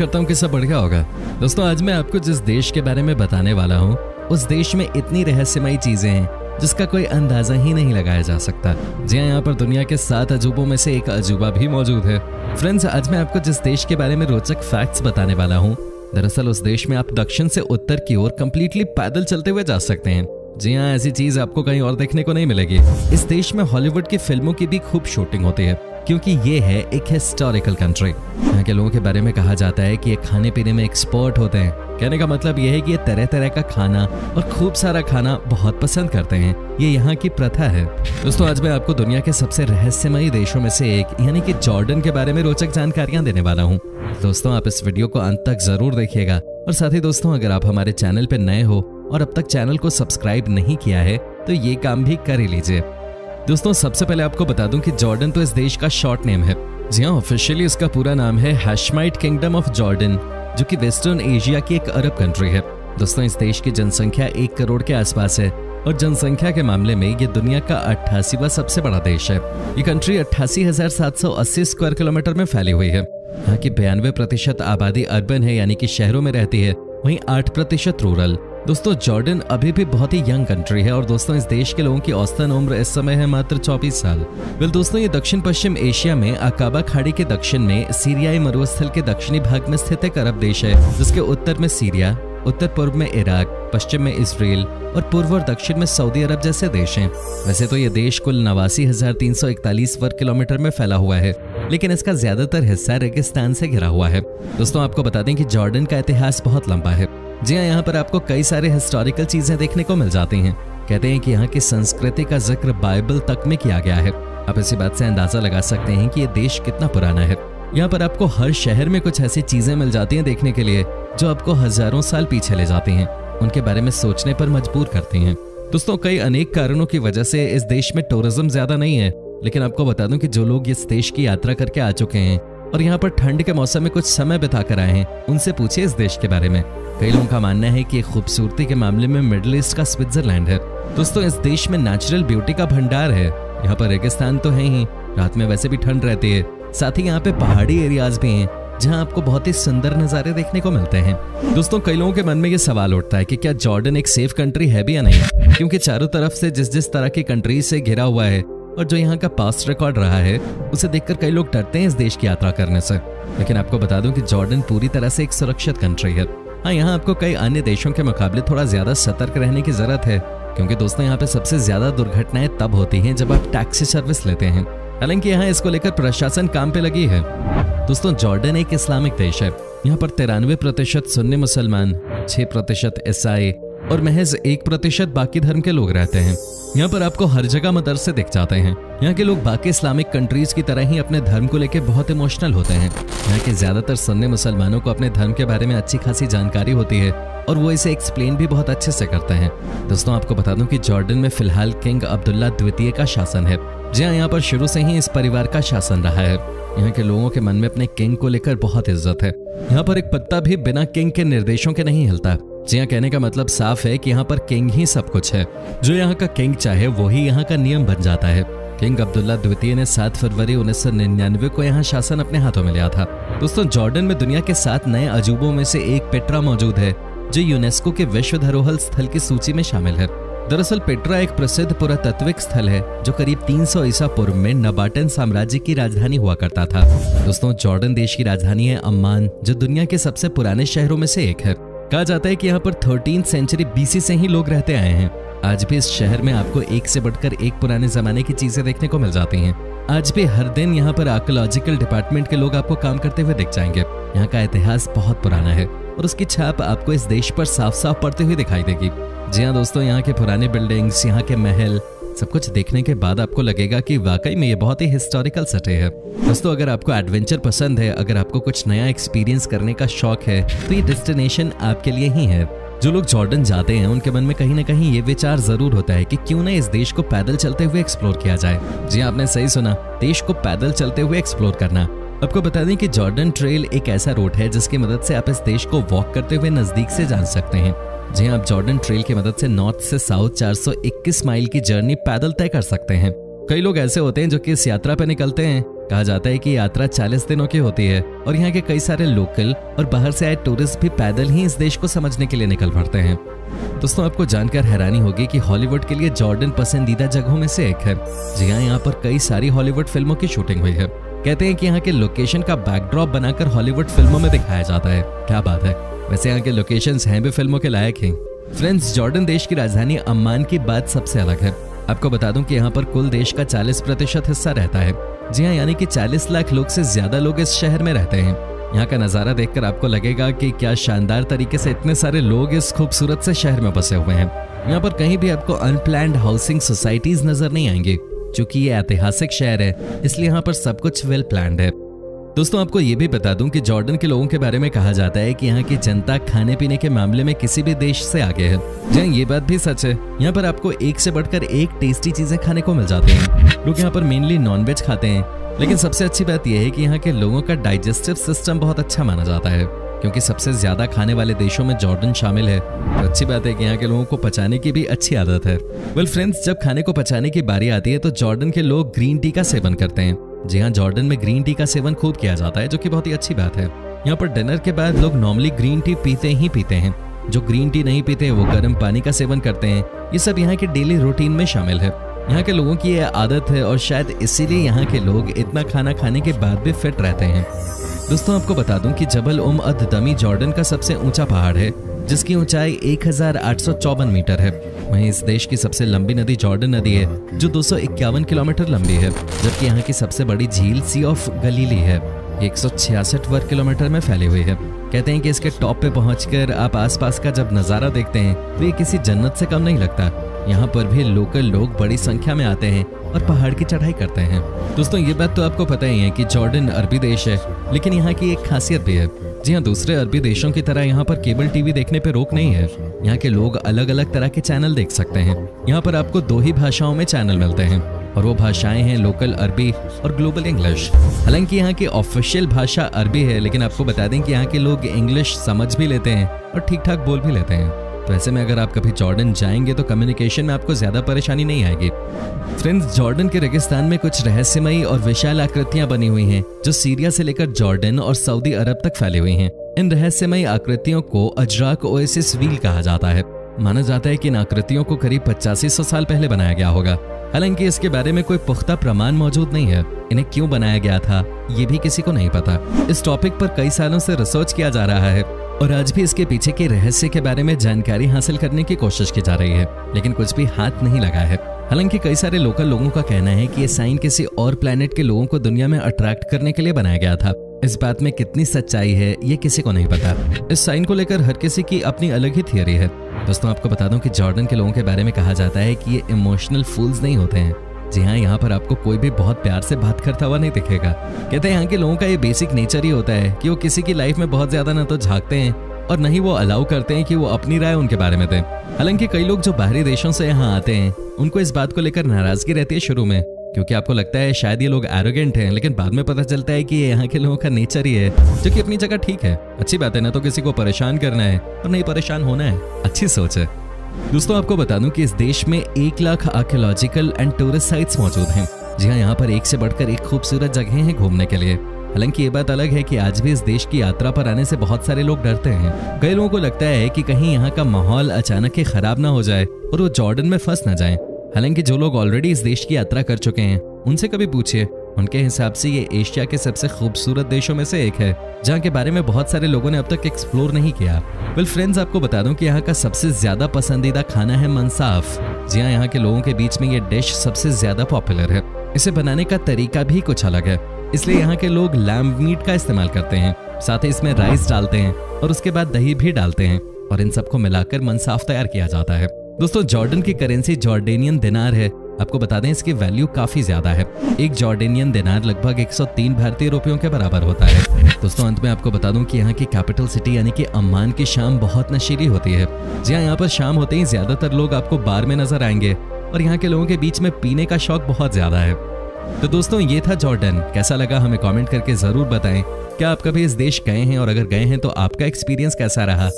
करता हूँ कि सब बढ़िया होगा। दोस्तों, आज मैं आपको जिस देश के बारे में बताने वाला हूँ, उस देश में इतनी रहस्यमयी चीज़ें हैं, जिसका कोई अंदाज़ा ही नहीं लगाया जा सकता। जी हाँ यहाँ पर दुनिया के सात अजूबों में से एक अजूबा भी मौजूद है। फ्रेंड्स, आज मैं आपको जिस देश के बारे में रोचक फैक्ट्स बताने वाला हूँ, दरअसल उस देश में आप दक्षिण से उत्तर की ओर कम्प्लीटली पैदल चलते हुए जा सकते हैं। जी हाँ ऐसी चीज़ आपको कहीं और देखने को नहीं मिलेगी। इस देश में हॉलीवुड की फ़िल्मों की भी खूब शूटिंग होती है। क्योंकि ये है एक हिस्टोरिकल कंट्री यहाँ के लोगों के बारे में कहा जाता है कि ये खाने पीने में एक्सपर्ट होते हैं। कहने का मतलब ये है कि ये तरह तरह का खाना और खूब सारा खाना बहुत पसंद करते हैं। ये यहाँ की प्रथा है। दोस्तों, आज मैं आपको दुनिया के सबसे रहस्यमयी देशों में से एक, यानी कि जॉर्डन के बारे में रोचक जानकारियाँ देने वाला हूँ। दोस्तों, आप इस वीडियो को अंत तक ज़रूर देखिएगा। और साथ ही दोस्तों, अगर आप हमारे चैनल पर नए हो और अब तक चैनल को सब्सक्राइब नहीं किया है तो ये काम भी कर ही लीजिए। दोस्तों, सबसे पहले आपको बता दूँ कि जॉर्डन तो इस देश का शॉर्ट नेम है। जी हाँ ऑफिशियली इसका पूरा नाम है हैशमाइट किंगडम ऑफ़ जॉर्डन जो कि वेस्टर्न एशिया की एक अरब कंट्री है। दोस्तों, इस देश की जनसंख्या एक करोड़ के आसपास है और जनसंख्या के मामले में ये दुनिया का अट्ठासीवा सबसे बड़ा देश है। ये कंट्री अट्ठासी स्क्वायर किलोमीटर में फैली हुई है। यहाँ की बयानवे प्रतिशत आबादी अर्बन है, यानी कि शहरों में रहती है। वहीं आठ प्रतिशत रूरल दोस्तों, जॉर्डन अभी भी बहुत ही यंग कंट्री है और दोस्तों, इस देश के लोगों की औसतन उम्र इस समय है मात्र 24 साल। वेल दोस्तों, ये दक्षिण पश्चिम एशिया में अकाबा खाड़ी के दक्षिण में सीरियाई मरुस्थल के दक्षिणी भाग में स्थित एक अरब देश है, जिसके उत्तर में सीरिया, उत्तर पूर्व में इराक, पश्चिम में इसराइल और पूर्व और दक्षिण में सऊदी अरब जैसे देश हैं। वैसे तो ये देश कुल नवासी वर्ग किलोमीटर में फैला हुआ है, लेकिन इसका ज़्यादातर हिस्सा रेगिस्तान से घिरा हुआ है। दोस्तों, आपको बता दें कि जॉर्डन का इतिहास बहुत लंबा है। जी हाँ यहाँ पर आपको कई सारे हिस्टोरिकल चीज़ें देखने को मिल जाती हैं। कहते हैं कि यहाँ की संस्कृति का ज़िक्र बाइबल तक में किया गया है। आप इसी बात से अंदाज़ा लगा सकते हैं कि ये देश कितना पुराना है। यहाँ पर आपको हर शहर में कुछ ऐसी चीज़ें मिल जाती हैं देखने के लिए, जो आपको हज़ारों साल पीछे ले जाती हैं। उनके बारे में सोचने पर मजबूर करती हैं। दोस्तों, कई अनेक कारणों की वजह से इस देश में टूरिज़्म ज़्यादा नहीं है, लेकिन आपको बता दूँ कि जो लोग इस देश की यात्रा करके आ चुके हैं और यहाँ पर ठंड के मौसम में कुछ समय बिता कर आए हैं। उनसे पूछिए इस देश के बारे में। कई लोगों का मानना है कि खूबसूरती के मामले में मिडिल ईस्ट का स्विट्जरलैंड है। दोस्तों, इस देश में नेचुरल ब्यूटी का भंडार है। यहाँ पर रेगिस्तान तो है ही। रात में वैसे भी ठंड रहती है। साथ ही यहाँ पे पहाड़ी एरियाज़ भी हैं, जहाँ आपको बहुत ही सुंदर नज़ारे देखने को मिलते हैं। दोस्तों, कई लोगों के मन में ये सवाल उठता है कि क्या जॉर्डन एक सेफ़ कंट्री है भी या नहीं? क्योंकि चारों तरफ़ से जिस जिस तरह की कंट्री से घिरा हुआ है और जो यहाँ का पास्ट रिकॉर्ड रहा है, उसे देखकर कई लोग डरते हैं इस देश की यात्रा करने से। लेकिन आपको बता दूँ कि जॉर्डन पूरी तरह से एक सुरक्षित कंट्री है। हाँ यहाँ आपको कई अन्य देशों के मुकाबले थोड़ा ज़्यादा सतर्क रहने की ज़रूरत है, क्योंकि दोस्तों यहाँ पे सबसे ज़्यादा दुर्घटनाएँ तब होती हैं जब आप टैक्सी सर्विस लेते हैं। हालाँकि यहाँ इसको लेकर प्रशासन काम पे लगी है। दोस्तों, जॉर्डन एक इस्लामिक देश है। यहाँ पर तिरानवे प्रतिशत सुन्नी मुसलमान, छह प्रतिशत ईसाई और महज एक प्रतिशत बाकी धर्म के लोग रहते हैं। यहाँ पर आपको हर जगह मदरसे दिख जाते हैं। यहाँ के लोग बाकी इस्लामिक कंट्रीज़ की तरह ही अपने धर्म को लेकर बहुत इमोशनल होते हैं। यहाँ के ज़्यादातर सुन्नी मुसलमानों को अपने धर्म के बारे में अच्छी खासी जानकारी होती है और वो इसे एक्सप्लेन भी बहुत अच्छे से करते हैं। दोस्तों, आपको बता दूँ कि जॉर्डन में फ़िलहाल किंग अब्दुल्ला द्वितीय का शासन है। जी हाँ यहाँ पर शुरू से ही इस परिवार का शासन रहा है। यहाँ के लोगों के मन में अपने किंग को लेकर बहुत इज़्ज़त है। यहाँ पर एक पत्ता भी बिना किंग के निर्देशों के नहीं हिलता। जी हाँ कहने का मतलब साफ़ है कि यहाँ पर किंग ही सब कुछ है। जो यहाँ का किंग चाहे वही यहाँ का नियम बन जाता है। किंग अब्दुल्ला द्वितीय ने 7 फरवरी उन्नीस सौ निन्यानवे को यहाँ शासन अपने हाथों में लिया था। दोस्तों, जॉर्डन में दुनिया के सात नए अजूबों में से एक पेट्रा मौजूद है, जो यूनेस्को के विश्व धरोहर स्थल की सूची में शामिल है। दरअसल, पेट्रा एक प्रसिद्ध पुरातत्विक स्थल है, जो करीब 300 ईसा पूर्व में नबाटन साम्राज्य की राजधानी हुआ करता था। दोस्तों, जॉर्डन देश की राजधानी है अम्मान, जो दुनिया के सबसे पुराने शहरों में से एक है। कहा जाता है कि यहाँ पर थर्टीन सेंचुरी बीसी से ही लोग रहते आए हैं। आज भी इस शहर में आपको एक से बढ़कर एक पुराने जमाने की चीज़ें देखने को मिल जाती हैं। आज भी हर दिन यहाँ पर आर्कोलॉजिकल डिपार्टमेंट के लोग आपको काम करते हुए दिख जाएँगे। यहाँ का इतिहास बहुत पुराना है और उसकी छाप आपको इस देश पर साफ़ साफ़ पड़ती हुए दिखाई देगी। जी हाँ दोस्तों, यहाँ के पुराने बिल्डिंग्स यहाँ के महल सब कुछ देखने के बाद आपको लगेगा कि वाकई में ये बहुत ही हिस्टोरिकल सटे है। दोस्तों, अगर आपको एडवेंचर पसंद है, अगर आपको कुछ नया एक्सपीरियंस करने का शौक है तो ये डेस्टिनेशन आपके लिए ही है। जो लोग जॉर्डन जाते हैं, उनके मन में कहीं ना कहीं ये विचार ज़रूर होता है कि क्यों ना इस देश को पैदल चलते हुए एक्सप्लोर किया जाए। जी आपने सही सुना, देश को पैदल चलते हुए एक्सप्लोर करना। आपको बता दें कि जॉर्डन ट्रेल एक ऐसा रोड है जिसकी मदद से आप इस देश को वॉक करते हुए नज़दीक से जान सकते हैं। जी आप जॉर्डन ट्रेल की मदद से नॉर्थ से साउथ 421 माइल की जर्नी पैदल तय कर सकते हैं। कई लोग ऐसे होते हैं जो कि इस यात्रा पर निकलते हैं। कहा जाता है कि यात्रा 40 दिनों की होती है और यहाँ के कई सारे लोकल और बाहर से आए टूरिस्ट भी पैदल ही इस देश को समझने के लिए निकल पड़ते हैं। दोस्तों, आपको जानकर हैरानी होगी कि हॉलीवुड के लिए जॉर्डन पसंदीदा जगहों में से एक है। जी हाँ यहाँ पर कई सारी हॉलीवुड फ़िल्मों की शूटिंग हुई है। कहते हैं कि यहाँ के लोकेशन का बैकड्रॉप बनाकर हॉलीवुड फ़िल्मों में दिखाया जाता है। क्या बात है? वैसे यहाँ के लोकेशन हैं भी फ़िल्मों के लायक हैं। फ्रेंड्स जॉर्डन देश की राजधानी अम्मान की बात सबसे अलग है। आपको बता दूँ कि यहाँ पर कुल देश का 40 प्रतिशत हिस्सा रहता है। जी हाँ यानी कि 40 लाख लोग से ज़्यादा लोग इस शहर में रहते हैं। यहाँ का नज़ारा देखकर आपको लगेगा कि क्या शानदार तरीके से इतने सारे लोग इस खूबसूरत से शहर में बसे हुए हैं। यहाँ पर कहीं भी आपको अनप्लैंड हाउसिंग सोसाइटीज नज़र नहीं आएँगी, क्योंकि ये ऐतिहासिक शहर है, इसलिए यहाँ पर सब कुछ वेल प्लान है। दोस्तों, आपको ये भी बता दूँ कि जॉर्डन के लोगों के बारे में कहा जाता है कि यहाँ की जनता खाने पीने के मामले में किसी भी देश से आगे है। जहाँ ये बात भी सच है। यहाँ पर आपको एक से बढ़कर एक टेस्टी चीज़ें खाने को मिल जाती हैं। लोग यहाँ पर मेनली नॉनवेज खाते हैं। लेकिन सबसे अच्छी बात यह है कि यहाँ के लोगों का डाइजेस्टिव सिस्टम बहुत अच्छा माना जाता है। क्योंकि सबसे ज़्यादा खाने वाले देशों में जॉर्डन शामिल है। तो अच्छी बात है कि यहाँ के लोगों को पचाने की भी अच्छी आदत है। वेल फ्रेंड्स जब खाने को पचाने की बारी आती है तो जॉर्डन के लोग ग्रीन टी का सेवन करते हैं। जी हाँ जॉर्डन में ग्रीन टी का सेवन खूब किया जाता है, जो कि बहुत ही अच्छी बात है। यहाँ पर डिनर के बाद लोग नॉर्मली ग्रीन टी पीते ही पीते हैं। जो ग्रीन टी नहीं पीते वो गर्म पानी का सेवन करते हैं। ये सब यहाँ के डेली रूटीन में शामिल है। यहाँ के लोगों की यह आदत है और शायद इसीलिए यहाँ के लोग इतना खाना खाने के बाद भी फिट रहते हैं। दोस्तों, आपको बता दूँ कि जबल उम अद दमी जॉर्डन का सबसे ऊँचा पहाड़ है, जिसकी ऊंचाई एक हज़ार आठ सौ चौवन मीटर है। वहीं इस देश की सबसे लंबी नदी जॉर्डन नदी है, जो दो सौ इक्यावन किलोमीटर लंबी है, जबकि यहाँ की सबसे बड़ी झील सी ऑफ़ गलीली है। एक सौ छियासठ वर्ग किलोमीटर में फैली हुई है। कहते हैं कि इसके टॉप पे पहुंचकर आप आसपास का जब नज़ारा देखते हैं तो ये किसी जन्नत से कम नहीं लगता। यहाँ पर भी लोकल लोग बड़ी संख्या में आते हैं और पहाड़ की चढ़ाई करते हैं। दोस्तों, ये बात तो आपको पता ही है कि जॉर्डन अरबी देश है, लेकिन यहाँ की एक खासियत भी है। जी हाँ दूसरे अरबी देशों की तरह यहाँ पर केबल टीवी देखने पे रोक नहीं है। यहाँ के लोग अलग अलग तरह के चैनल देख सकते हैं। यहाँ पर आपको दो ही भाषाओं में चैनल मिलते हैं और वो भाषाएँ हैं लोकल अरबी और ग्लोबल इंग्लिश। हालाँकि यहाँ की ऑफिशियल भाषा अरबी है, लेकिन आपको बता दें कि यहाँ के लोग इंग्लिश समझ भी लेते हैं और ठीक ठाक बोल भी लेते हैं। ऐसे में अगर आप कभी जॉर्डन जाएँगे तो कम्युनिकेशन में आपको ज़्यादा परेशानी नहीं आएगी। फ्रेंड्स जॉर्डन के रेगिस्तान में कुछ रहस्यमयी और विशाल आकृतियाँ बनी हुई हैं, जो सीरिया से लेकर जॉर्डन और सऊदी अरब तक फैली हुई हैं। इन रहस्यमयी आकृतियों को अजराक ओएसिस व्हील कहा जाता है। माना जाता है कि इन आकृतियों को करीब पचासी सौ साल पहले बनाया गया होगा। हालाँकि इसके बारे में कोई पुख्ता प्रमाण मौजूद नहीं है। इन्हें क्यों बनाया गया था, ये भी किसी को नहीं पता। इस टॉपिक पर कई सालों से रिसर्च किया जा रहा है। और आज भी इसके पीछे के रहस्य के बारे में जानकारी हासिल करने की कोशिश की जा रही है, लेकिन कुछ भी हाथ नहीं लगा है। हालाँकि कई सारे लोकल लोगों का कहना है कि ये साइन किसी और प्लेनेट के लोगों को दुनिया में अट्रैक्ट करने के लिए बनाया गया था। इस बात में कितनी सच्चाई है, ये किसी को नहीं पता। इस साइन को लेकर हर किसी की अपनी अलग ही थियोरी है। दोस्तों, आपको बता दूँ कि जॉर्डन के लोगों के बारे में कहा जाता है कि ये इमोशनल फूल्स नहीं होते हैं। जी हाँ यहाँ पर आपको कोई भी बहुत प्यार से बात करता हुआ नहीं दिखेगा। कहते हैं यहाँ के लोगों का ये बेसिक नेचर ही होता है कि वो किसी की लाइफ में बहुत ज़्यादा ना तो झांकते हैं और नहीं वो अलाउ करते हैं कि वो अपनी राय उनके बारे में दें। हालाँकि कई लोग जो बाहरी देशों से यहाँ आते हैं, उनको इस बात को लेकर नाराज़गी रहती है शुरू में, क्योंकि आपको लगता है शायद ये लोग एरोगेंट हैं, लेकिन बाद में पता चलता है कि ये यहाँ के लोगों का नेचर ही है, जो कि अपनी जगह ठीक है। अच्छी बात है, ना तो किसी को परेशान करना है और नहीं परेशान होना है। अच्छी सोच है। दोस्तों, आपको बता दूँ कि इस देश में एक lakh archaeological and tourist sites मौजूद हैं। जी हाँ यहाँ पर एक से बढ़कर एक खूबसूरत जगह हैं घूमने के लिए। हालाँकि ये बात अलग है कि आज भी इस देश की यात्रा पर आने से बहुत सारे लोग डरते हैं। कई लोगों को लगता है कि कहीं यहाँ का माहौल अचानक ही खराब ना हो जाए और वो जॉर्डन में फंस ना जाए। हालाँकि जो लोग ऑलरेडी इस देश की यात्रा कर चुके हैं, उनसे कभी पूछिए उनके हिसाब से ये एशिया के सबसे खूबसूरत देशों में से एक है, जहाँ के बारे में बहुत सारे लोगों ने अब तक एक्सप्लोर नहीं किया। वेल फ्रेंड्स आपको बता दूँ कि यहाँ का सबसे ज़्यादा पसंदीदा खाना है मनसाफ। जी हाँ यहाँ के लोगों के बीच में ये डिश सबसे ज़्यादा पॉपुलर है। इसे बनाने का तरीका भी कुछ अलग है। इसलिए यहाँ के लोग लैम्ब मीट का इस्तेमाल करते हैं, साथ ही इसमें राइस डालते हैं और उसके बाद दही भी डालते हैं और इन सबको मिलाकर मनसाफ तैयार किया जाता है। दोस्तों, जॉर्डन की करेंसी जॉर्डेनियन दिनार है। आपको बता दें, इसकी वैल्यू काफ़ी ज़्यादा है। एक जॉर्डेनियन दिनार लगभग 103 भारतीय रुपयों के बराबर होता है। दोस्तों, अंत में आपको बता दूँ कि यहाँ की कैपिटल सिटी यानी कि अम्मान की शाम बहुत नशीली होती है। जी हाँ यहाँ पर शाम होते ही ज़्यादातर लोग आपको बार में नज़र आएँगे और यहाँ के लोगों के बीच में पीने का शौक बहुत ज़्यादा है। तो दोस्तों, ये था जॉर्डन कैसा लगा हमें कमेंट करके ज़रूर बताएँ। क्या आप कभी इस देश गए हैं और अगर गए हैं तो आपका एक्सपीरियंस कैसा रहा?